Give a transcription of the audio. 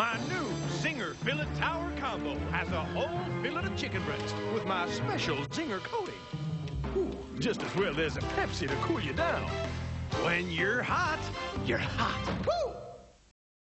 My new Zinger Fillet Tower Combo has a whole fillet of chicken breast with my special Zinger coating. Ooh, just as well there's a Pepsi to cool you down. When you're hot, you're hot. Woo!